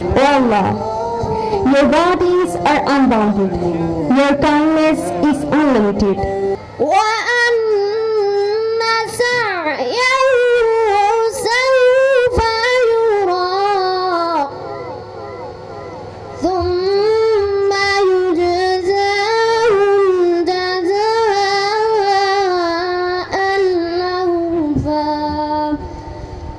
Allah. Your bounties are unbounded. Your kindness is unlimited.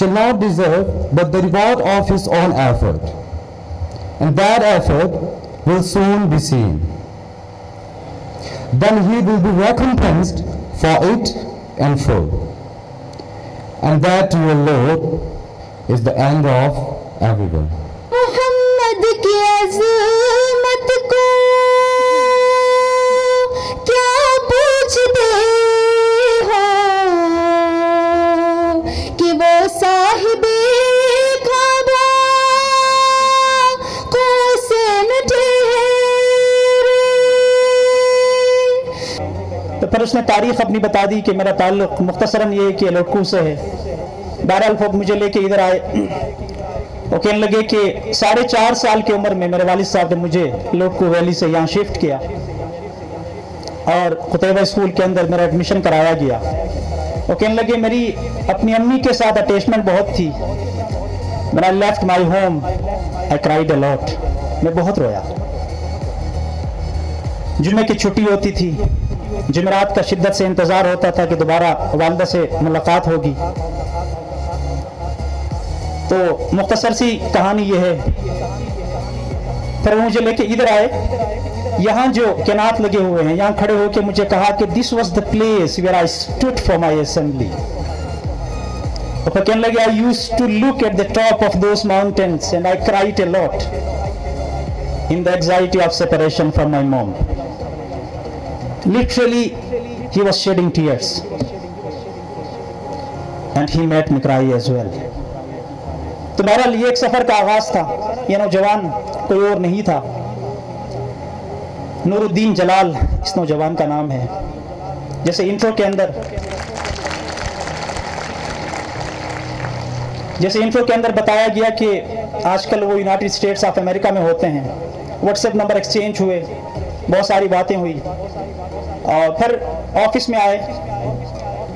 shall not deserve but the reward of his own effort. And that effort will soon be seen. Then he will be recompensed for it in full. And that, your Lord, is the end of everyone. उसने तारीख अपनी बता दी कि मेरा ताल्लुक मुख्तसरन ये कि लड़कू से है। बहरहाल वो मुझे लेके इधर आए। वो कहने लगे कि साढ़े चार साल की उम्र में मेरे वालिद साहब ने मुझे लड़कू वैली से यहाँ शिफ्ट किया और कुतैबा स्कूल के अंदर मेरा एडमिशन कराया गया। वो कहने लगे, मेरी अपनी अम्मी के साथ अटैचमेंट बहुत थी। Left my home, I cried a lot मैं बहुत रोया। जुमे की छुट्टी होती थी। जुमेरात का शिद्दत से इंतज़ार होता था कि दोबारा वालदा से मुलाकात होगी। तो मुख्तसर सी कहानी यह है। फिर मुझे लेके इधर आए। यहाँ जो केनात लगे हुए हैं, यहाँ खड़े होकर मुझे कहा कि this was the place where I stood for my assembly कहने लगे I use to look at the top of those mountains and I cried a lot in the anxiety of separation from my mom. Literally, he was shedding tears. And he made me cry as well. तो बहरहाल ये एक सफ़र का आगाज़ था। ये नौजवान कोई और नहीं था। नूरुद्दीन जलाल इस नौजवान का नाम है। जैसे इंट्रो के अंदर जैसे इंट्रो के अंदर बताया गया कि आजकल वो यूनाइटेड स्टेट्स ऑफ़ अमेरिका में होते हैं। व्हाट्सएप नंबर एक्सचेंज हुए। बहुत सारी बातें हुई। और फिर ऑफ़िस में आए।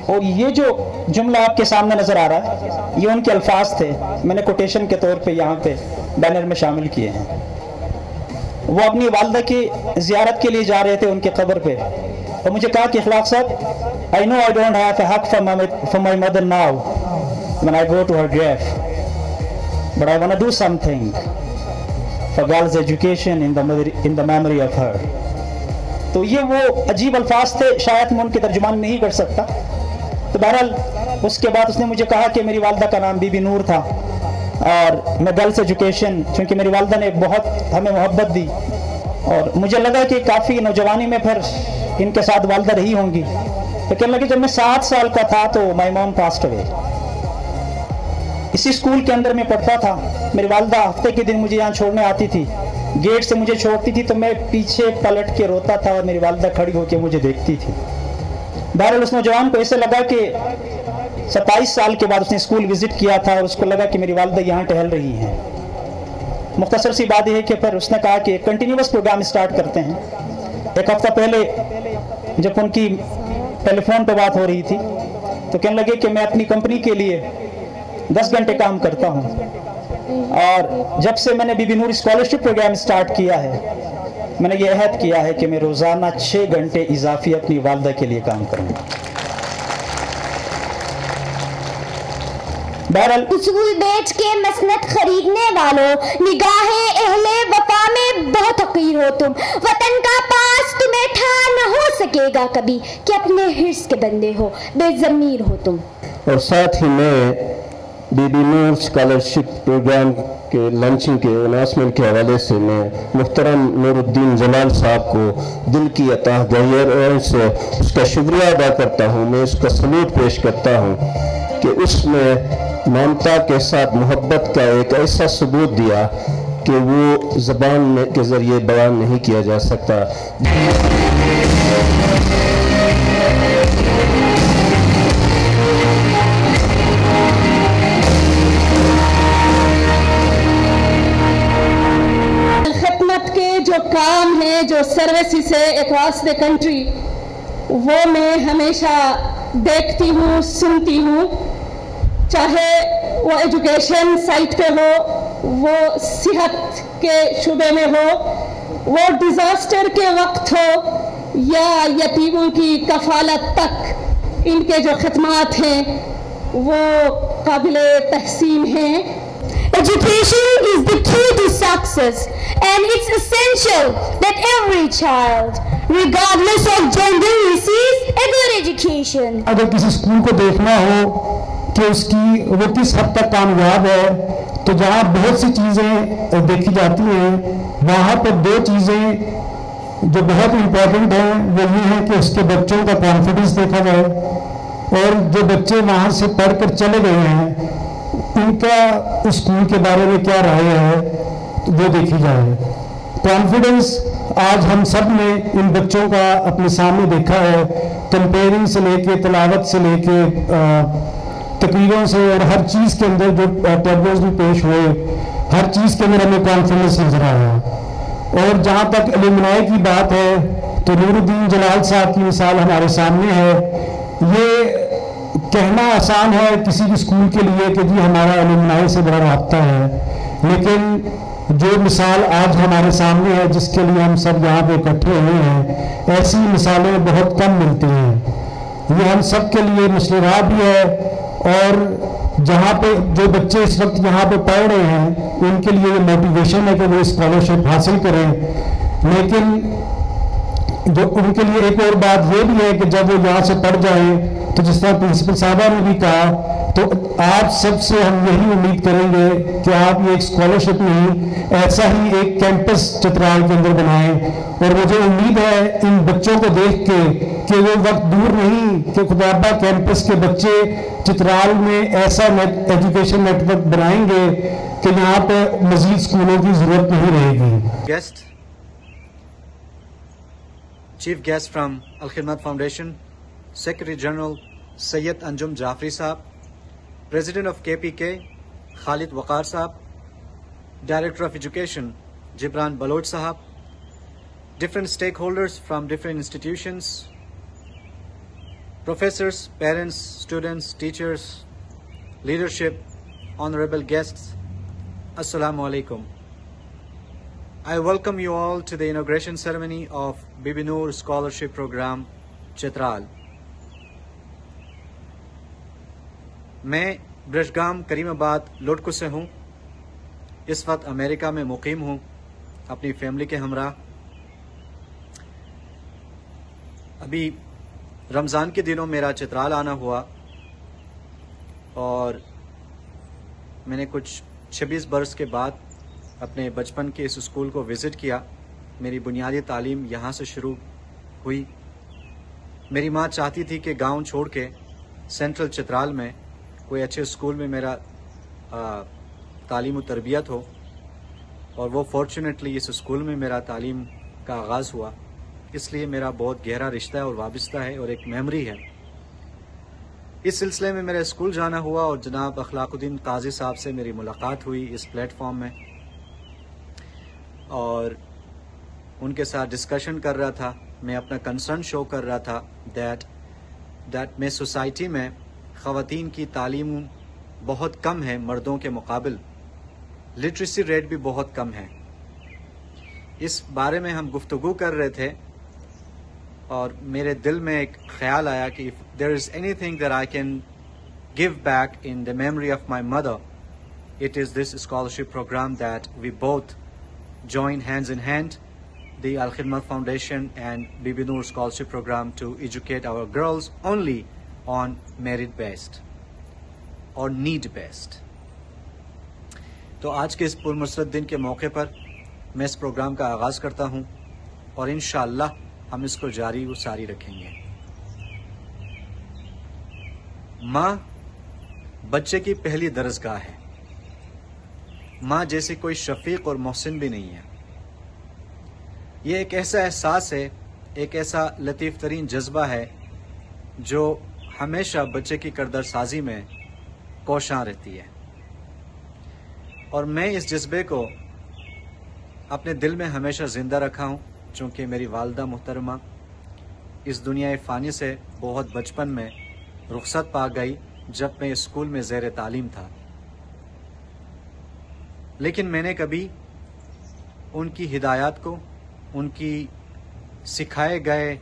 और ये जो जुमला आपके सामने नज़र आ रहा है, ये उनके अल्फाज थे। मैंने कोटेशन के तौर पे यहाँ पे बैनर में शामिल किए हैं। वो अपनी वालदा की जियारत के लिए जा रहे थे उनके कब्र पे। और मुझे कहा कि Akhlaq Sahab I know I don't have हक for my mother now go to her grave but I want to do something for girls' education in the the memory of her. तो ये वो अजीब अल्फाज थे, शायद मैं उनकी तर्जुमान नहीं कर सकता। तो बहरहाल, उसके बाद उसने मुझे कहा कि मेरी वालदा का नाम बीबी नूर था। और मैं गर्ल्स एजुकेशन, क्योंकि मेरी वालदा ने बहुत, हमें मोहब्बत दी। और मुझे लगा कि काफ़ी नौजवानी में फिर इनके साथ वालदा रही होंगी। तो कहने लगे, जब मैं सात साल का था तो माई मॉम पास्ट अवे इसी स्कूल के अंदर मैं पढ़ता था। मेरी वालदा हफ़्ते के दिन मुझे यहाँ छोड़ने आती थी। गेट से मुझे छोड़ती थी तो मैं पीछे पलट के रोता था और मेरी वालदा खड़ी होकर मुझे देखती थी। बहरहाल उस नौजवान को ऐसे लगा कि सत्ताईस साल के बाद उसने स्कूल विज़िट किया था और उसको लगा कि मेरी वालदा यहाँ टहल रही हैं। मुख्तसर सी बात यह है कि फिर उसने कहा कि कंटिन्यूस प्रोग्राम स्टार्ट करते हैं। एक हफ़्ता पहले जब उनकी टेलीफोन पर बात हो रही थी तो कहने लगे कि मैं अपनी कंपनी के लिए दस घंटे काम करता हूँ। और जब से मैंने Bibi Noor scholarship program start किया है मैंने ये अहद किया है कि मैं रोज़ाना छः घंटे इजाफी अपनी वालदा के लिए काम करूँगा बहरहाल उसूल बेच के मसनत खरीदने वालों निगाहें अहले वफा में बहुत हकीर हो तुम। वतन का पास तुम्हें ठा न हो सकेगा कभी कि अपने हिर्स के बंदे हो बेजमीर हो तुम। और साथ ही मैं बीबी नूर स्कॉलरशिप प्रोग्राम के लंचिंग के अनाउंसमेंट के हवाले से मैं मुहतरम नूरुद्दीन जलाल साहब को दिल की अतः और उनसे उसका शुक्रिया अदा करता हूँ। मैं उसका सलूट पेश करता हूँ कि उसने ममता के साथ मोहब्बत का एक ऐसा सबूत दिया कि वो ज़बान के ज़रिए बयान नहीं किया जा सकता। जो सर्विसेज़ है अक्रॉस द कंट्री वो मैं हमेशा देखती हूँ, सुनती हूँ। चाहे वो एजुकेशन साइट पे हो, वो सेहत के शुबे में हो, वो डिज़ास्टर के वक्त हो, या यतीमों की कफालत तक इनके जो खदमात हैं, वो काबिल तहसीन हैं। Education is the key to success. And it's essential that every child, regardless of gender, receives a good education. अगर किसी स्कूल को देखना हो कि उसकी वो किस हद तक कामयाब है तो जहाँ बहुत सी चीज़ें देखी जाती हैं वहाँ पर दो चीज़ें जो बहुत इम्पोर्टेंट हैं वो ये है कि उसके बच्चों का कॉन्फिडेंस देखा जाए और जो बच्चे वहाँ से पढ़कर चले गए हैं उनका स्कूल के बारे में क्या राय है वो देखी जाए। कॉन्फिडेंस आज हम सबने इन बच्चों का अपने सामने देखा है। कंपेयरिंग से लेके, तलावत से लेके तकरीरों से और हर चीज़ के अंदर जो टेबल्स भी पेश हुए, हर चीज़ के अंदर हमें कॉन्फिडेंस नज़र आया। और जहाँ तक एलुमनाई की बात है तो नूरुद्दीन जलाल साहब की मिसाल हमारे सामने है। ये कहना आसान है किसी भी स्कूल के लिए कि जी हमारा एलुमनाई से बड़ा रबता है। लेकिन जो मिसाल आज हमारे सामने है, जिसके लिए हम सब यहाँ पे इकट्ठे हुए हैं, ऐसी मिसालें बहुत कम मिलती हैं। ये हम सब के लिए मशरा भी है, और जहाँ पे जो बच्चे इस वक्त यहाँ पे पढ़ रहे हैं, उनके लिए ये मोटिवेशन है कि वो स्कॉलरशिप हासिल करें। लेकिन जो उनके लिए एक और बात ये भी है कि जब वो यहाँ से पढ़ जाए तो जिस तरह प्रिंसिपल साहबा ने भी कहा तो आप सबसे हम यही उम्मीद करेंगे कि आप ये एक स्कॉलरशिप नहीं ऐसा ही एक कैंपस चित्राल के अंदर बनाएँ। और मुझे उम्मीद है इन बच्चों को देख के कि वो वक्त दूर नहीं कि खुदाबा कैंपस के बच्चे चित्राल में ऐसा एजुकेशन नेटवर्क बनाएँगे कि यहाँ पे मजीद स्कूलों की ज़रूरत नहीं रहेगी। Guest chief guest from Al foundation secretary general Syed Anjum Jafri Saab, President of KPK Khalid Waqar Saab, Director of Education Jibran Baloch Sahab, different stakeholders from different institutions, professors, parents, students, teachers, leadership, honorable guests, Assalamu alaikum. I welcome you all to the inauguration ceremony of Bibi Noor Scholarship Program, Chitral. मैं ब्रशगाम करीमाबाद, लोटको से हूँ। इस वक्त America में मुकीम हूँ, अपनी family के हमरा। अभी रमज़ान के दिनों मेरा चित्राल आना हुआ और मैंने कुछ 26 बरस के बाद अपने बचपन के इस स्कूल को विज़िट किया। मेरी बुनियादी तालीम यहाँ से शुरू हुई। मेरी माँ चाहती थी कि गाँव छोड़ के सेंट्रल चित्राल में कोई अच्छे स्कूल में मेरा तालीम तरबियत हो और वो फॉर्चुनेटली इस स्कूल में मेरा तालीम का आगाज़ हुआ, इसलिए मेरा बहुत गहरा रिश्ता है और वाबस्ता है और एक मेमोरी है। इस सिलसिले में मेरा स्कूल जाना हुआ और जनाब अखलाकुद्दीन काजी साहब से मेरी मुलाकात हुई इस प्लेटफॉर्म में और उनके साथ डिस्कशन कर रहा था, मैं अपना कंसर्न शो कर रहा था दैट दैट मैं सोसाइटी में ख़वातीन की तालीम बहुत कम है मर्दों के मुकाबल। लिटरेसी रेट भी बहुत कम है। इस बारे में हम गुफ्तु कर रहे थे और मेरे दिल में एक ख्याल आया कि there is anything there I can give back in the memory of my mother it is this scholarship program that we both in hand, the Al Khidmat Foundation and Bibi Noor Scholarship Program to educate our girls only on merit based, or need based. तो आज के इस पुरमसरत दिन के मौके पर मैं इस प्रोग्राम का आगाज़ करता हूँ, और इन हम इसको जारी व सारी रखेंगे। माँ, बच्चे की पहली दरसगाह है। माँ जैसे कोई शफीक और मोहसिन भी नहीं है। ये एक ऐसा एहसास है, एक ऐसा लतीफ़ तरीन जज्बा है, जो हमेशा बच्चे की करदर साजी में कोशां रहती है। और मैं इस जज्बे को अपने दिल में हमेशा ज़िंदा रखा हूँ, चूँकि मेरी वालदा मुहतरमा इस दुनिया फ़ानी से बहुत बचपन में रुखसत पा गई जब मैं स्कूल में ज़ेर तालीम था। लेकिन मैंने कभी उनकी हिदायत को, उनकी सिखाए गए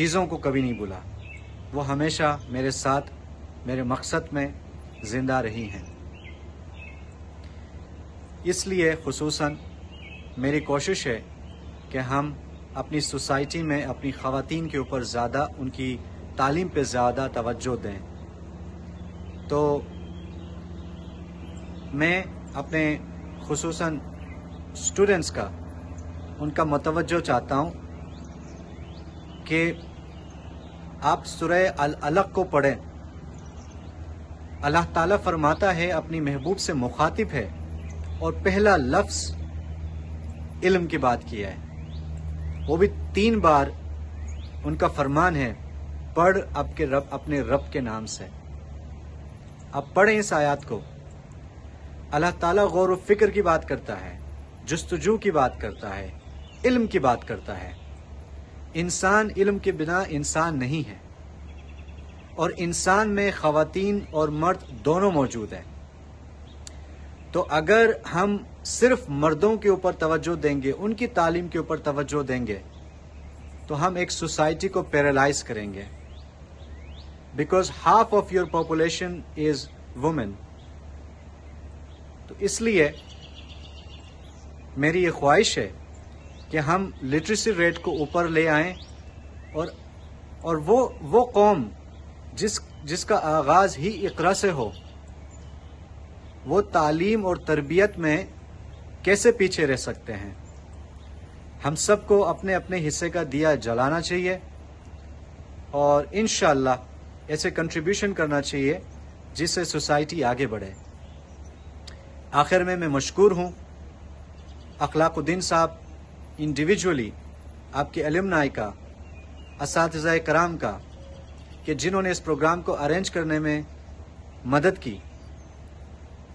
चीज़ों को कभी नहीं भूला। वो हमेशा मेरे साथ, मेरे मकसद में ज़िंदा रही हैं। इसलिए खसूस मेरी कोशिश है कि हम अपनी सोसाइटी में अपनी ख़वातीन के ऊपर ज़्यादा, उनकी तालीम पे ज़्यादा तवज्जो दें। तो मैं अपने खसूस स्टूडेंट्स का, उनका मतवजो चाहता हूँ कि आप सुरह अल अलग को पढ़ें। अल्लाह ताला फरमाता है, अपनी महबूब से मुखातिब है और पहला लफ्ज़ इल्म की बात किया है। वो भी तीन बार उनका फरमान है, पढ़ अब के रब, अपने रब के नाम से। आप पढ़ें इस आयत को। अल्लाह ताला गौर व फ़िक्र की बात करता है, जस्तजू की बात करता है, इल्म की बात करता है। इंसान इल्म के बिना इंसान नहीं है। और इंसान में खातन और मर्द दोनों मौजूद हैं। तो अगर हम सिर्फ़ मर्दों के ऊपर तवज्जो देंगे, उनकी तालीम के ऊपर तवज्जो देंगे तो हम एक सोसाइटी को पैरालाइज करेंगे। Because half of your population is women. तो इसलिए मेरी ये ख्वाहिश है कि हम लिटरेसी रेट को ऊपर ले आए और और वो वो कौम जिस, जिसका आगाज़ ही इकरा से हो, वो तालीम और तरबियत में कैसे पीछे रह सकते हैं? हम सबको अपने अपने हिस्से का दिया जलाना चाहिए और इन ऐसे कंट्रीब्यूशन करना चाहिए जिससे सोसाइटी आगे बढ़े। आखिर में मैं मशहूर हूँ। अखलाकुद्दीन साहब इंडिविजुअली आपके एलमनाई का इस कराम का, कि जिन्होंने इस प्रोग्राम को अरेंज करने में मदद की।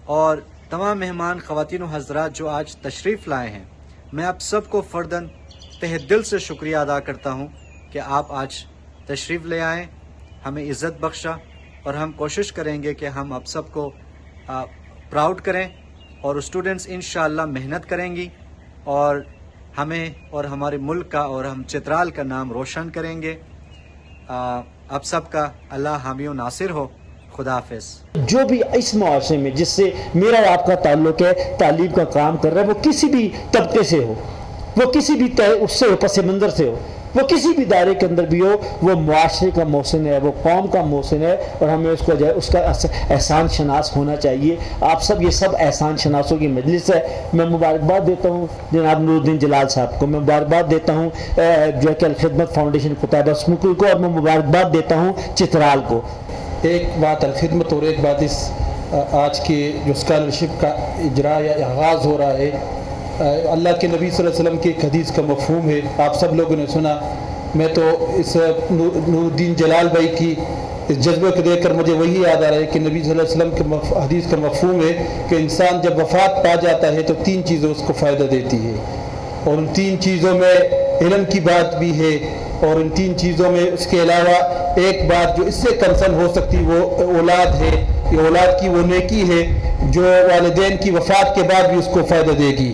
और तमाम मेहमान ख़वान हजरात जो आज तशरीफ़ लाए हैं, मैं आप सबको फ़र्दन तह दिल से शुक्रिया अदा करता हूँ कि आप आज तशरीफ़ ले आए, हमें इज़्ज़त बख्शा, और हम कोशिश करेंगे कि हम आप सबको प्राउड करें, और स्टूडेंट्स इन मेहनत करेंगी, और हमें और हमारे मुल्क का और हम चित्राल का नाम रोशन करेंगे। अब सबका अल्लाह हामी नासिर हो। खुदाफिज जो भी इस मुआरे में जिससे मेरा आपका ताल्लुक है तालीम का काम कर रहा है, वो किसी भी तबके से हो। वो किसी भी उससे हो पस मंजर से हो। वो किसी भी दायरे के अंदर भी हो, वो मुआरे का मौसन है, वो कौम का मौसन है, और हमें उसको उसका एहसान शनास होना चाहिए। आप सब, ये सब एहसान शनासों की मजलिस है। मैं मुबारकबाद देता हूँ जनाब नूरुद्दीन जलाल साहब को। मैं मुबारकबाद देता हूँ जो है कि अलखदमत फाउंडेशन कुतैबा स्मुकल को, और मैं मुबारकबाद देता हूँ चित्राल को। एक बात अलखदमत और एक बात इस आज के जो स्कॉलरशिप का इजरा या आगाज़ हो रहा है अल्लाह के नबी वसल्लम की एक हदीस का मफहूम है। आप सब लोगों ने सुना। मैं तो इस नूरुद्दीन जलाल भाई की इस जज्बे को देखकर मुझे वही याद आ रहा है कि नबी वसल्लम के हदीस का मफहूम है कि इंसान जब वफात पा जाता है तो तीन चीज़ें उसको फ़ायदा देती है। और उन तीन चीज़ों में इलम की बात भी है और इन तीन चीज़ों में उसके अलावा एक बात जो इससे कंसर्न हो सकती वो औलाद है। ये औलाद की वो नेकी है जो वालदेन की वफात के बाद भी उसको फ़ायदा देगी।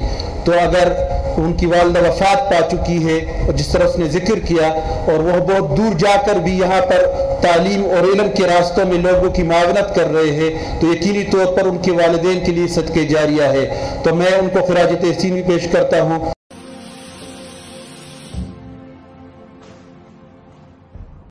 तो अगर उनकी वालदा वफात पा चुकी है और जिस तरह उसने ज़िक्र किया और वह बहुत दूर जाकर भी यहाँ पर तालीम और इलम के रास्तों में लोगों की मावनत कर रहे हैं तो यकीनी तौर पर उनके वालदेन के लिए सदके जारिया है। तो मैं उनको खराज तहसीन भी पेश करता हूँ।